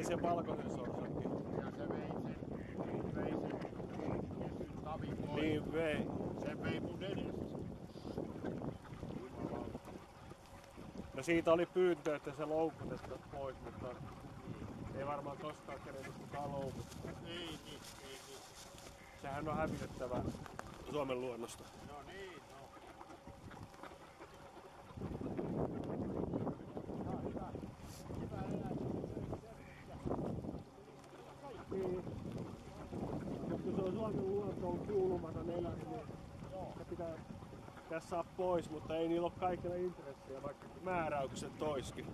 vei sen valkoisen sorsankin. Ja se vei sen, vei sen kesyn tavin pois. Niin vei. Se vei mun edestä. No siitä oli pyyntö, että se loukutettaisiin pois, mutta ei varmaan koskaan kerennyt kukaan loukuttaa. Niin, niin, niin, niin. Sehän on hävitettävä Suomen luonnosta. No niin, no. Niin. Mutta se on Suomen luontoon kuulumaton niin se pitää tässä saa pois, mutta ei niillä ole kaikilla intressejä, vaikka määräykset toiskin.